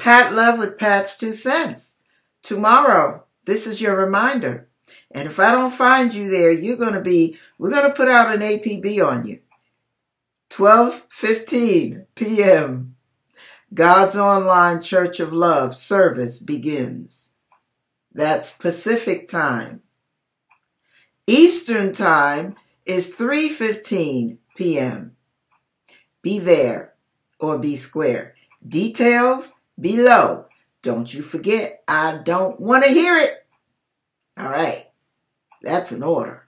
Pat Love with Pat's Two Cents. Tomorrow, this is your reminder. And if I don't find you there, you're going to be, we're going to put out an APB on you. 12:15 p.m. God's online Church of Love service begins. That's Pacific time. Eastern time is 3:15 p.m. Be there or be square. Details below. Don't you forget, I don't want to hear it. All right. That's an order.